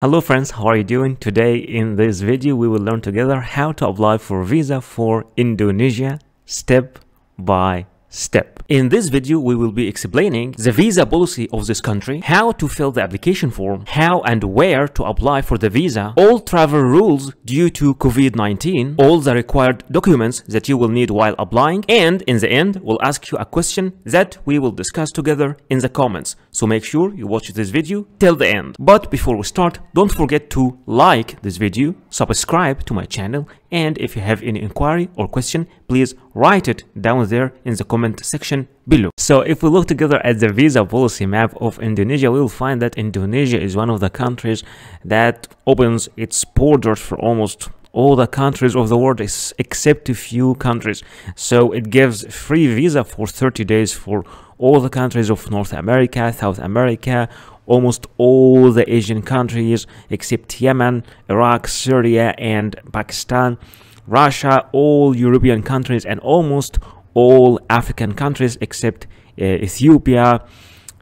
Hello friends, how are you doing? Today in this video we will learn together how to apply for visa for Indonesia step by step. In this video, we will be explaining the visa policy of this country, how to fill the application form, how and where to apply for the visa, all travel rules due to COVID-19, all the required documents that you will need while applying, and in the end, we'll ask you a question that we will discuss together in the comments. So make sure you watch this video till the end. But before we start, don't forget to like this video, subscribe to my channel, and if you have any inquiry or question, please write it down there in the comment section below. So if we look together at the visa policy map of Indonesia, we will find that Indonesia is one of the countries that opens its borders for almost all the countries of the world except a few countries. So it gives free visa for 30 days for all the countries of North America, South America, almost all the Asian countries except Yemen, Iraq, Syria, and Pakistan, Russia, all European countries, and almost all African countries except uh, Ethiopia,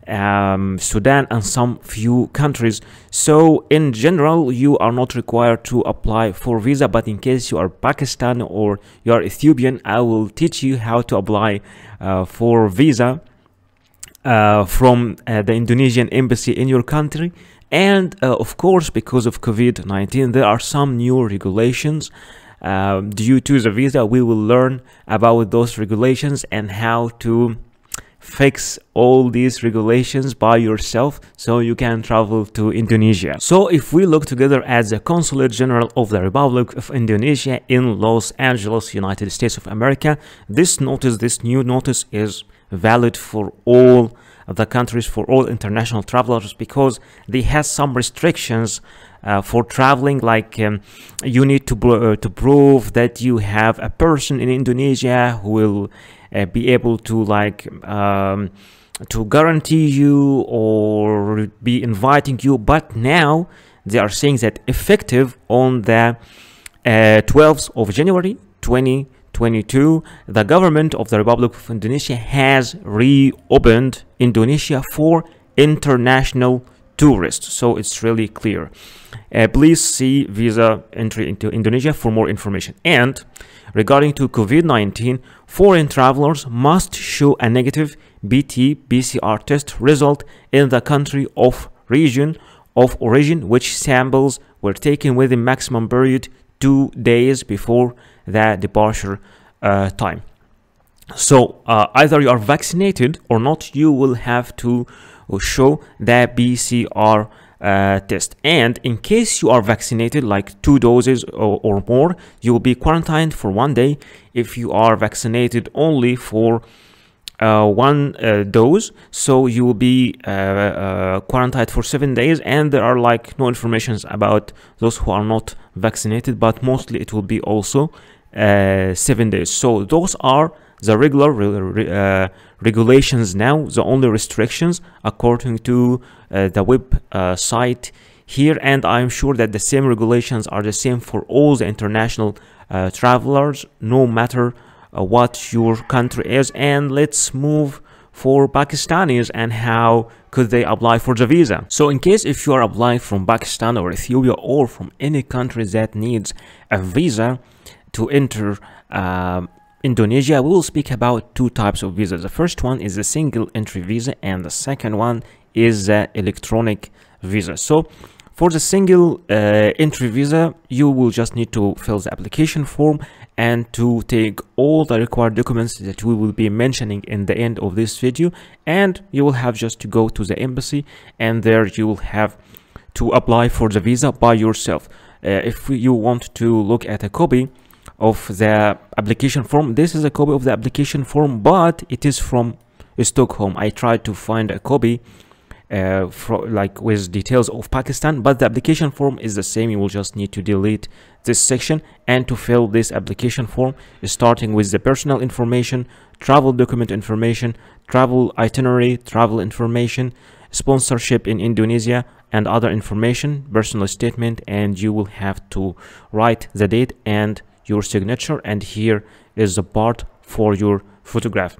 um, Sudan, and some few countries. So, in general, you are not required to apply for visa, but in case you are Pakistan or you are Ethiopian, I will teach you how to apply uh, for visa uh, from uh, the Indonesian embassy in your country. And uh, of course, because of COVID 19, there are some new regulations. Um, due to the visa, we will learn about those regulations and how to fix all these regulations by yourself so you can travel to Indonesia. So if we look together at the Consulate General of the Republic of Indonesia in Los Angeles, United States of America, this notice, this new notice is valid for all the countries for all international travelers because they have some restrictions uh, for traveling like um, you need to uh, to prove that you have a person in Indonesia who will uh, be able to like um, to guarantee you or be inviting you. But now they are saying that effective on the 12th uh, of January 20 2022, the government of the Republic of Indonesia has reopened Indonesia for international tourists. So it's really clear. Uh, please see visa entry into Indonesia for more information. And regarding to COVID-19, foreign travelers must show a negative RT-PCR test result in the country of region of origin, which samples were taken within maximum period two days before the departure uh, time. So uh, either you are vaccinated or not, you will have to show the PCR uh, test. And in case you are vaccinated, like two doses or, or, more, you will be quarantined for one day. If you are vaccinated only for uh, one uh, dose, so you will be uh, quarantined for seven days. And there are like no informations about those who are not vaccinated, but mostly it will be also uh, seven days. So those are the regular uh, regulations now, the only restrictions according to uh, the web uh, site here. And I'm sure that the same regulations are the same for all the international uh, travelers, no matter uh, what your country is. And let's move for Pakistanis and how could they apply for the visa. So in case if you are applying from Pakistan or Ethiopia or from any country that needs a visa, to enter um, Indonesia, we will speak about two types of visas. The first one is a single entry visa and the second one is the electronic visa. So for the single uh, entry visa, you will just need to fill the application form and to take all the required documents that we will be mentioning in the end of this video. And you will have just to go to the embassy and there you will have to apply for the visa by yourself. Uh, if you want to look at a copy, of the application form. This is a copy of the application form but it is from Stockholm. I tried to find a copy uh, for, like with details of Pakistan but the application form is the same. You will just need to delete this section and to fill this application form starting with the personal information travel document information travel itinerary travel information sponsorship in Indonesia and other information personal statement and you will have to write the date and your signature and here is the part for your photograph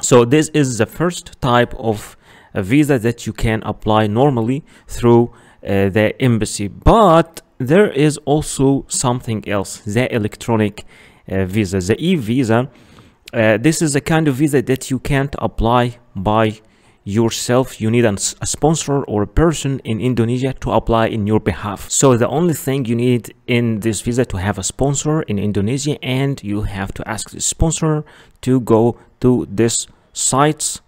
so this is the first type of visa that you can apply normally through uh, the embassy. But there is also something else, the electronic uh, visa, the e-visa. Uh, this is a kind of visa that you can't apply by yourself you need a sponsor or a person in Indonesia to apply in your behalf. So the only thing you need in this visa to have a sponsor in Indonesia and you have to ask the sponsor to go to this sites.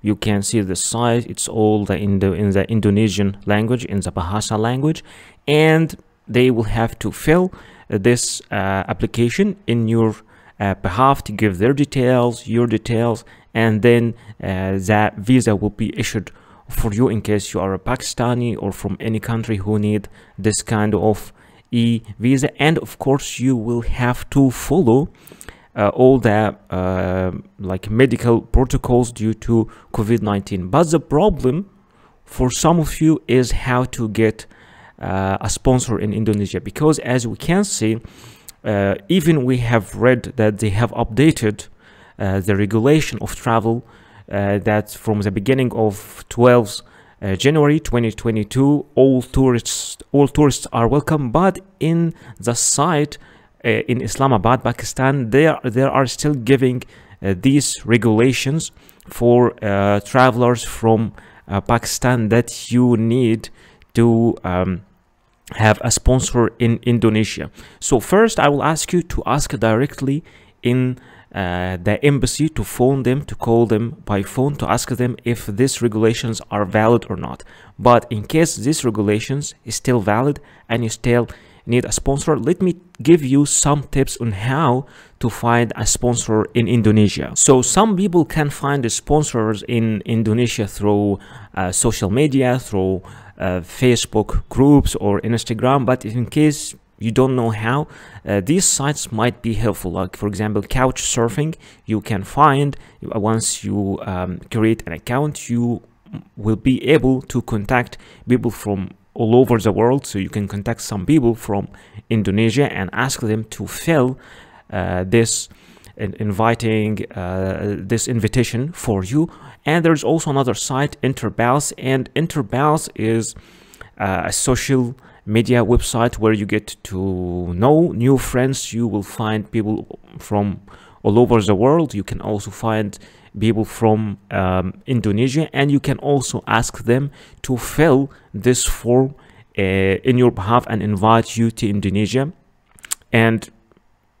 You can see the site it's all the Indo in the Indonesian language in the Bahasa language and they will have to fill this uh, application in your uh, behalf to give their details your details and then uh, that visa will be issued for you in case you are a Pakistani or from any country who need this kind of e-visa. And of course you will have to follow uh, all the uh, like medical protocols due to COVID-19 but the problem for some of you is how to get uh, a sponsor in Indonesia. Because as we can see uh, even we have read that they have updated the regulation of travel uh, that from the beginning of 12 uh, January 2022 all tourists all tourists are welcome but in the site uh, in Islamabad Pakistan there there are still giving uh, these regulations for uh, travelers from Pakistan that you need to um, have a sponsor in Indonesia. So first I will ask you to ask directly in uh, the embassy to phone them to call them by phone to ask them if these regulations are valid or not. But in case these regulations is still valid and you still need a sponsor let me give you some tips on how to find a sponsor in Indonesia. So some people can find sponsors in Indonesia through uh, social media through uh, Facebook groups or Instagram but in case you don't know how uh, these sites might be helpful. Like for example couch surfing you can find uh, once you um, create an account you will be able to contact people from all over the world. So you can contact some people from Indonesia and ask them to fill uh, this inviting uh, this invitation for you. And there's also another site InterPals and InterPals is uh, a social media website where you get to know new friends. You will find people from all over the world. You can also find people from um, Indonesia and you can also ask them to fill this form uh, in your behalf and invite you to Indonesia. And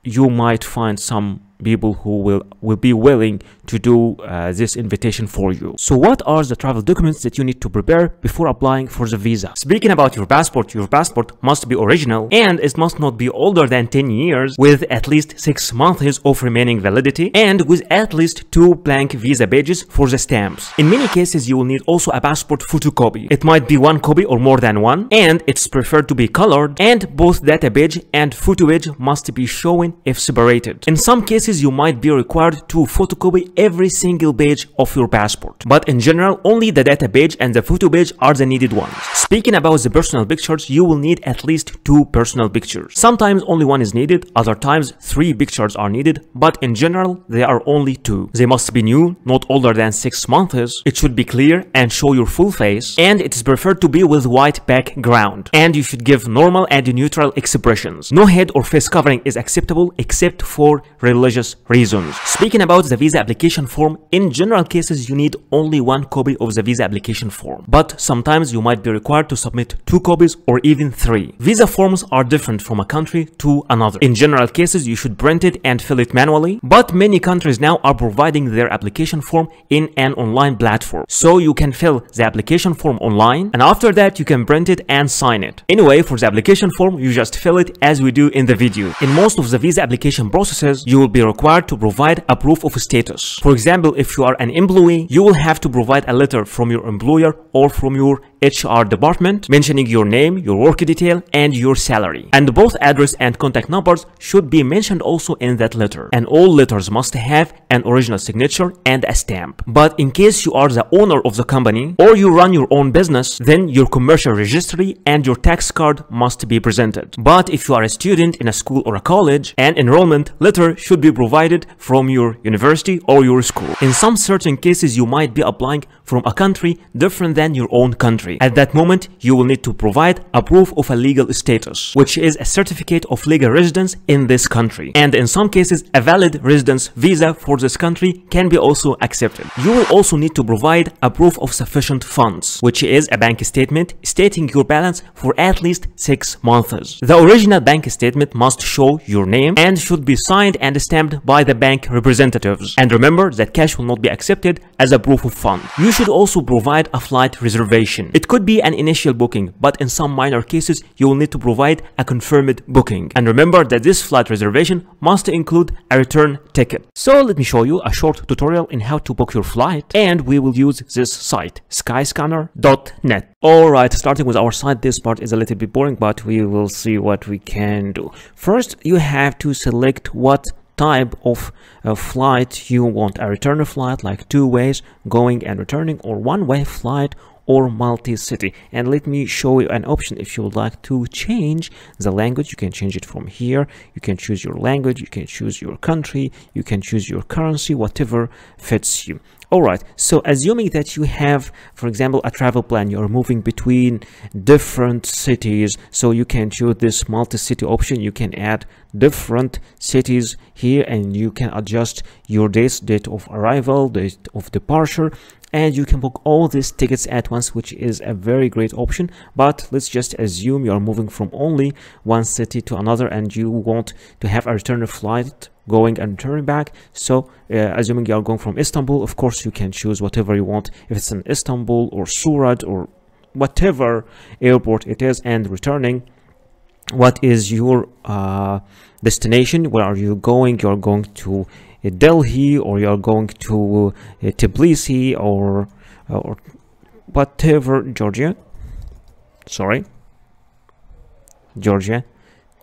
you might find some people who will will be willing to do uh, this invitation for you. So what are the travel documents that you need to prepare before applying for the visa? Speaking about your passport your passport must be original and it must not be older than 10 years with at least 6 months of remaining validity and with at least two blank visa pages for the stamps. In many cases you will need also a passport photocopy. It might be one copy or more than one and it's preferred to be colored and both data page and photo page must be shown if separated. In some cases cases you might be required to photocopy every single page of your passport. But in general, only the data page and the photo page are the needed ones. Speaking about the personal pictures, you will need at least two personal pictures. Sometimes only one is needed, other times three pictures are needed, but in general, there are only two. They must be new, not older than 6 months, it should be clear and show your full face, and it is preferred to be with white background. And you should give normal and neutral expressions. No head or face covering is acceptable except for religious religious reasons. Speaking about the visa application form, in general cases you need only one copy of the visa application form, but sometimes you might be required to submit two copies or even three. Visa forms are different from a country to another. In general cases you should print it and fill it manually, but many countries now are providing their application form in an online platform. So you can fill the application form online and after that you can print it and sign it. Anyway, for the application form you just fill it as we do in the video. In most of the visa application processes you will be required to provide a proof of status. For example, if you are an employee, you will have to provide a letter from your employer or from your HR department mentioning your name, your work detail, and your salary. And both address and contact numbers should be mentioned also in that letter. And all letters must have an original signature and a stamp. But in case you are the owner of the company or you run your own business, then your commercial registry and your tax card must be presented. But if you are a student in a school or a college, an enrollment letter should be provided from your university or your school. In some certain cases, you might be applying from a country different than your own country country. At that moment, you will need to provide a proof of a legal status, which is a certificate of legal residence in this country. And in some cases, a valid residence visa for this country can be also accepted. You will also need to provide a proof of sufficient funds, which is a bank statement stating your balance for at least six months. The original bank statement must show your name and should be signed and stamped by the bank representatives. And remember that cash will not be accepted as a proof of fund. You should also provide a flight reservation. It could be an initial booking, but in some minor cases, you will need to provide a confirmed booking. And remember that this flight reservation must include a return ticket. So let me show you a short tutorial in how to book your flight and we will use this site skyscanner.net. Alright, starting with our site, this part is a little bit boring but we will see what we can do. First, you have to select what type of uh, flight you want a return flight like two ways going and returning or one way flight or multi-city. And let me show you an option. If you would like to change the language you can change it from here. You can choose your language. You can choose your country. You can choose your currency whatever fits you. All right. So assuming that you have for example a travel plan you're moving between different cities so you can choose this multi-city option. You can add different cities here and you can adjust your dates date of arrival date of departure and you can book all these tickets at once which is a very great option. But let's just assume you are moving from only one city to another and you want to have a return flight going and returning back. So uh, assuming you are going from istanbul of course you can choose whatever you want. If it's in istanbul or surat or whatever airport it is and returning what is your uh, destination? Where are you going? You're going to Delhi or you're going to uh, Tbilisi or uh, or whatever Georgia. Sorry. Georgia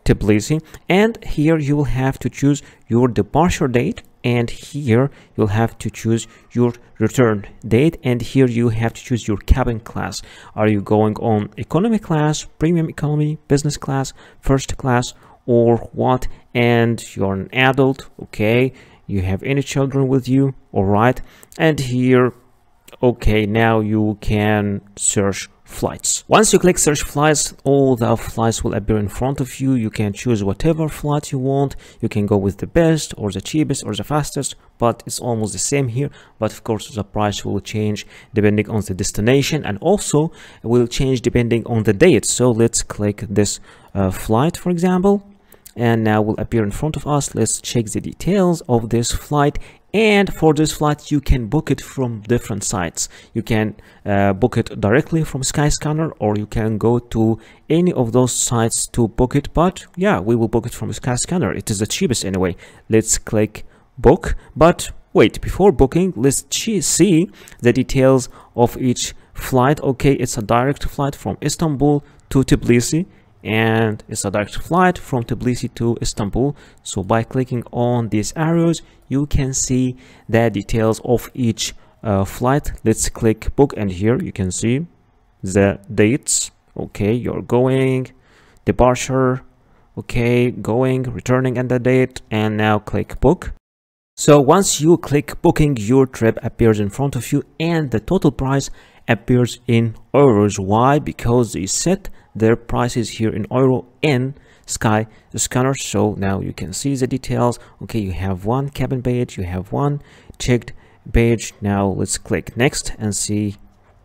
Tbilisi. And here you will have to choose your departure date and here you'll have to choose your return date and here you have to choose your cabin class. Are you going on economy class premium economy business class first class or what? And you're an adult okay you have any children with you all right and here okay now you can search flights. Once you click search flights all the flights will appear in front of you. You can choose whatever flight you want. You can go with the best or the cheapest or the fastest but it's almost the same here. But of course the price will change depending on the destination and also will change depending on the date. So let's click this uh, flight for example and now will appear in front of us. Let's check the details of this flight. And for this flight you can book it from different sites. You can uh, book it directly from skyscanner or you can go to any of those sites to book it. But yeah we will book it from skyscanner. It is the cheapest anyway. Let's click book. But wait before booking let's see the details of each flight. Okay it's a direct flight from istanbul to tbilisi and it's a direct flight from Tbilisi to Istanbul. So by clicking on these arrows you can see the details of each uh, flight. Let's click book and here you can see the dates. Okay you're going departure okay going returning and the date and now click book. So once you click booking your trip appears in front of you and the total price appears in euros. Why? Because they set their prices here in euro in sky scanner. So now you can see the details. Okay you have one cabin page you have one checked page now let's click next and see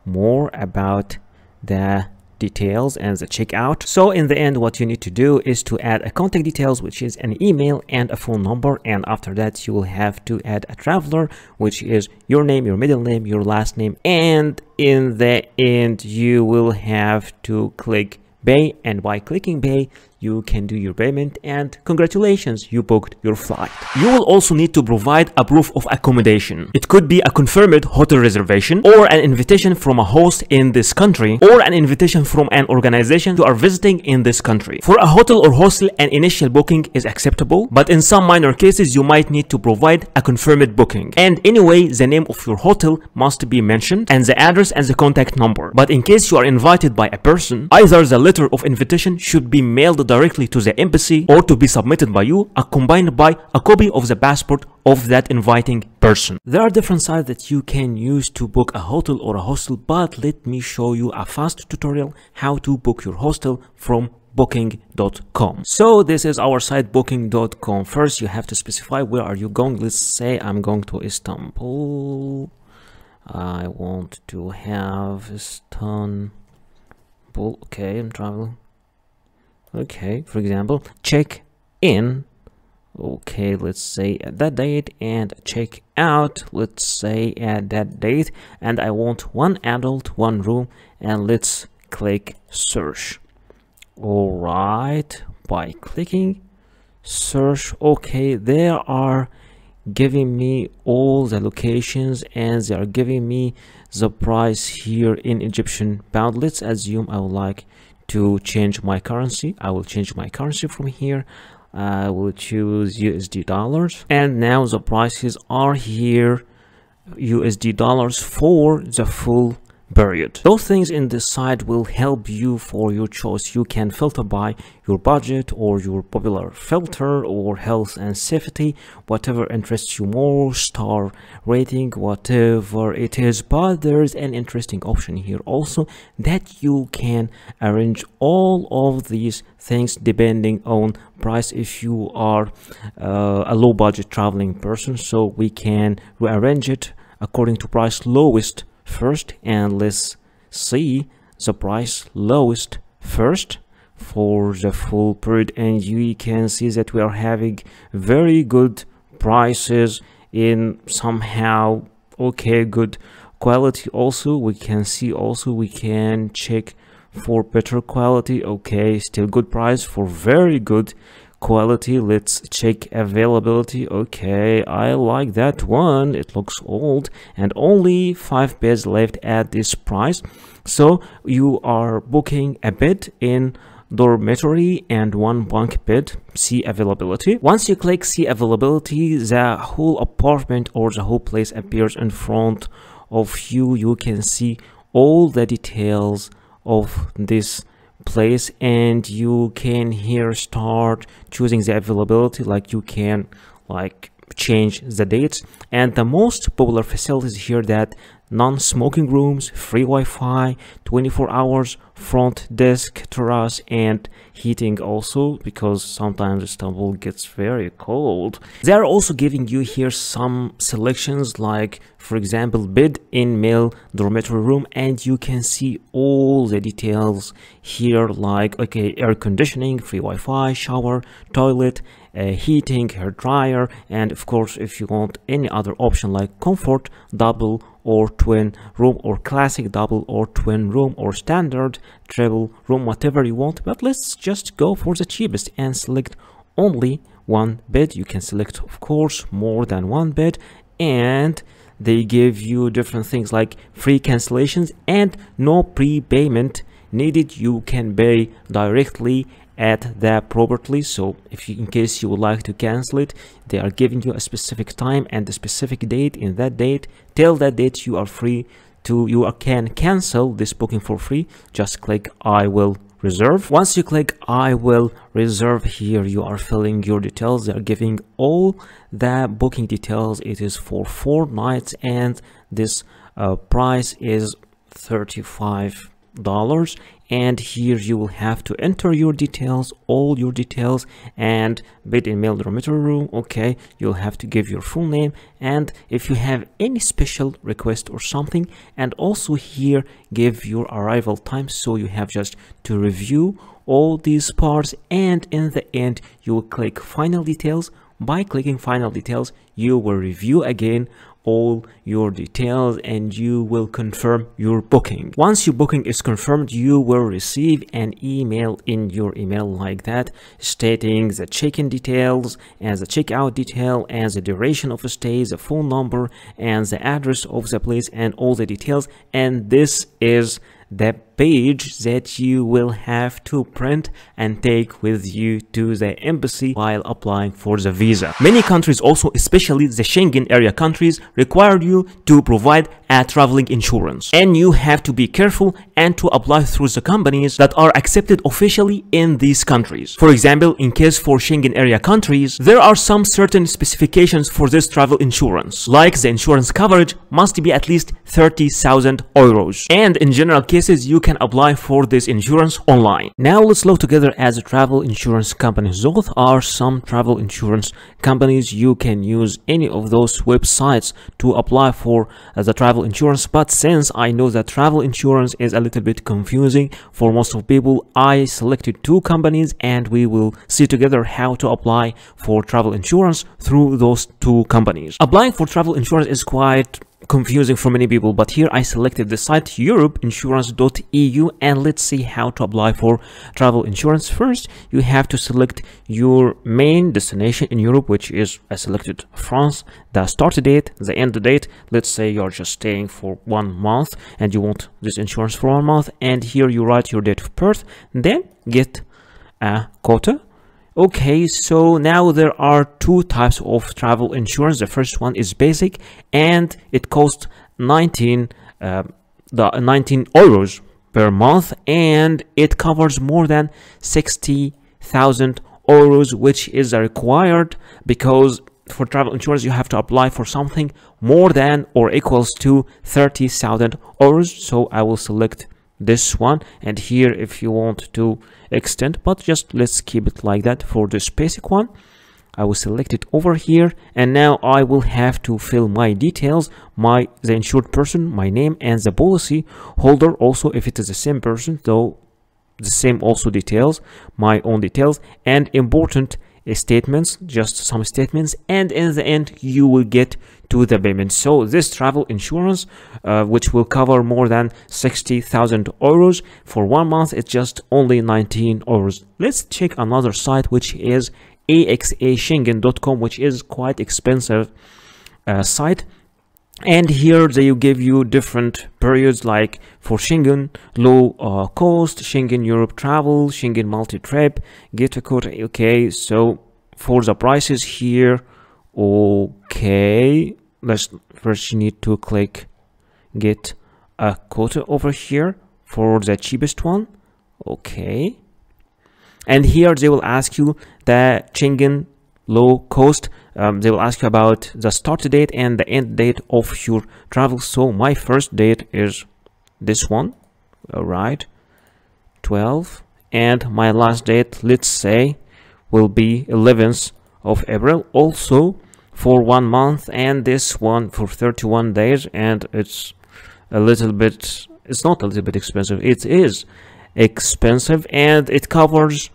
more about the details and the checkout. So in the end what you need to do is to add a contact details which is an email and a phone number. And after that you will have to add a traveler which is your name your middle name your last name. And in the end you will have to click pay and by clicking pay you can do your payment and congratulations you booked your flight. You will also need to provide a proof of accommodation. It could be a confirmed hotel reservation or an invitation from a host in this country or an invitation from an organization you are visiting in this country. For a hotel or hostel an initial booking is acceptable but in some minor cases you might need to provide a confirmed booking. And anyway the name of your hotel must be mentioned and the address and the contact number. But in case you are invited by a person either the letter of invitation should be mailed directly to the embassy or to be submitted by you are combined by a copy of the passport of that inviting person. There are different sites that you can use to book a hotel or a hostel but let me show you a fast tutorial how to book your hostel from booking.com so this is our site booking.com first you have to specify where are you going. Let's say i'm going to istanbul. I want to have istanbul. Okay i'm traveling okay for example check in. Okay let's say at that date and check out. Let's say at that date and i want one adult one room and let's click search. All right by clicking search okay they are giving me all the locations and they are giving me the price here in egyptian pound let's assume i would like to change my currency. I will change my currency from here. I will choose usd dollars. And now the prices are here. Usd dollars for the full Those things in this site will help you for your choice. You can filter by your budget or your popular filter or health and safety, whatever interests you more, star rating, whatever it is. But there's an interesting option here also that you can arrange all of these things depending on price if you are uh, a low budget traveling person. So we can rearrange it according to price lowest first and let's see the price lowest first for the full period. And you can see that we are having very good prices in somehow okay good quality. Also we can see also we can check for better quality. Okay still good price for very good quality let's check availability. Okay i like that one. It looks old and only five beds left at this price. So you are booking a bed in dormitory and one bunk bed. See availability. Once you click see availability the whole apartment or the whole place appears in front of you. You can see all the details of this place and you can here start choosing the availability like you can like change the dates. And the most popular facilities here that non-smoking rooms free wi-fi 24 hours front desk terrace and heating also because sometimes istanbul gets very cold. They're also giving you here some selections like for example bed in male dormitory room and you can see all the details here like okay air conditioning free wi-fi shower toilet uh, heating hair dryer and of course if you want any other option like comfort double or twin room or classic double or twin room or standard treble room whatever you want but let's just go for the cheapest and select only one bed. You can select of course more than one bed and they give you different things like free cancellations and no prepayment needed. You can pay directly at that properly. So if you in case you would like to cancel it they are giving you a specific time and a specific date. In that date till that date you are free to you can cancel this booking for free. Just click i will reserve. Once you click i will reserve here you are filling your details. They are giving all the booking details. It is for four nights and this uh, price is 35 dollars and here you will have to enter your details all your details and bed in male dormitory room okay? You'll have to give your full name and if you have any special request or something and also here give your arrival time so you have just to review all these parts and in the end you will click final details. By clicking final details you will review again all your details and you will confirm your booking. Once your booking is confirmed you will receive an email in your email like that stating the check-in details as the checkout detail and the duration of the stay the phone number and the address of the place and all the details. And this is the page that you will have to print and take with you to the embassy while applying for the visa. Many countries also, especially the Schengen area countries, require you to provide a traveling insurance. And you have to be careful and to apply through the companies that are accepted officially in these countries. For example, in case for Schengen area countries, there are some certain specifications for this travel insurance, like the insurance coverage must be at least 30,000 euros. And in general cases, you can apply for this insurance online. Now let's look together as a travel insurance companies. Those are some travel insurance companies. You can use any of those websites to apply for the travel insurance. But since I know that travel insurance is a little bit confusing for most of people, I selected two companies and we will see together how to apply for travel insurance through those two companies. Applying for travel insurance is quite confusing for many people but here I selected the site europeinsurance.eu and let's see how to apply for travel insurance. First you have to select your main destination in Europe which is I selected France. The start date the end date let's say you're just staying for one month and you want this insurance for one month and here you write your date of birth then get a quota Okay, so now there are two types of travel insurance. The first one is basic and it costs 19, uh, the 19 euros per month and it covers more than 60,000 euros, which is required because for travel insurance you have to apply for something more than or equals to 30,000 euros. So I will select this one and here if you want to extend but just let's keep it like that for this basic one. I will select it over here and now I will have to fill my details my the insured person my name and the policy holder also if it is the same person though the same also details my own details and important statements just some statements and in the end you will get to the payment. So this travel insurance uh, which will cover more than 60,000 euros for one month it's just only 19 euros. Let's check another site which is axaschengen.com which is quite expensive uh, site. And here they give you different periods like for Schengen low uh, cost Schengen Europe travel Schengen multi-trip get a code okay so for the prices here okay let's first you need to click get a quota over here for the cheapest one. Okay. And here they will ask you the Schengen low cost. Um, they will ask you about the start date and the end date of your travel. So my first date is this one. All right 12 and my last date let's say will be 11th of April also for one month and this one for 31 days and it's a little bit it's not a little bit expensive it is expensive and it covers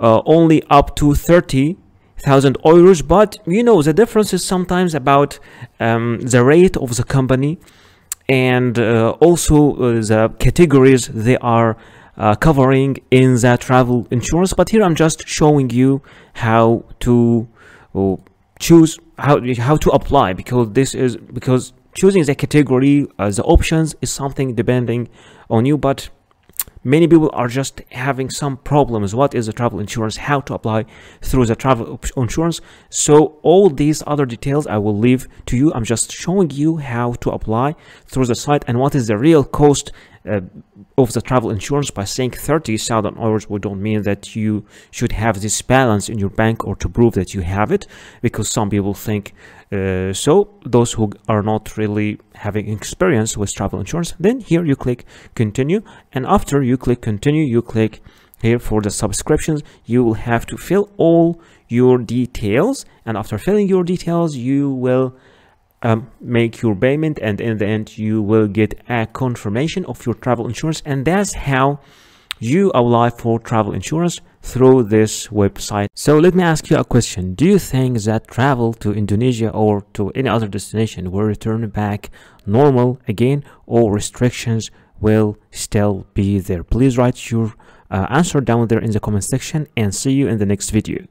uh, only up to 30 thousand euros but you know the difference is sometimes about um, the rate of the company and uh, also uh, the categories they are uh, covering in the travel insurance but here i'm just showing you how to uh, choose how how to apply because this is because choosing the category uh, the options is something depending on you but many people are just having some problems. What is the travel insurance? How to apply through the travel insurance? So all these other details i will leave to you. I'm just showing you how to apply through the site and what is the real cost uh, of the travel insurance by saying 30,000 euros we don't mean that you should have this balance in your bank or to prove that you have it because some people think uh, so. Those who are not really having experience with travel insurance then here you click continue and after you click continue you click here for the subscriptions. You will have to fill all your details and after filling your details you will um, make your payment and in the end you will get a confirmation of your travel insurance and that's how you apply for travel insurance through this website. So let me ask you a question. Do you think that travel to indonesia or to any other destination will return back normal again or restrictions will still be there? Please write your uh, answer down there in the comment section and see you in the next video